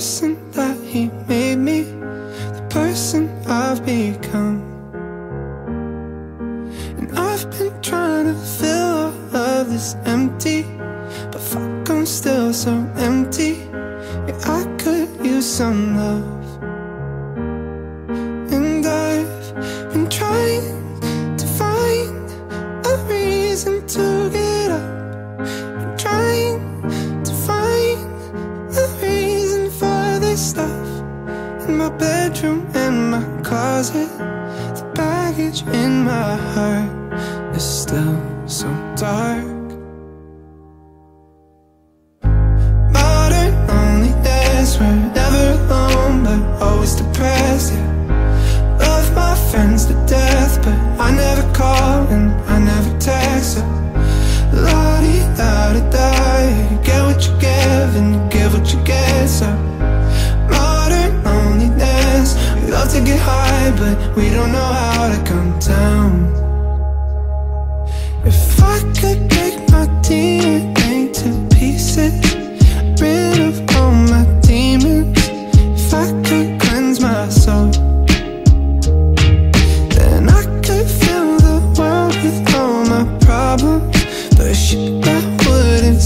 person that he made me The person I've become. And I've been trying to fill all of this empty But fuck, I'm still so empty. Yeah, I could use some love. And I've been trying my bedroom and my closet The baggage in my heart is still so dark Modern loneliness, we're never alone but always depressed, yeah Love my friends to death, but I never call and I never text. So you get what you give and give what you get. So to get high, but we don't know how to come down. If I could break my DNA to pieces Rid of all my demons If I could cleanse my soul Then I could fill the world with all my problems. But shit, I wouldn't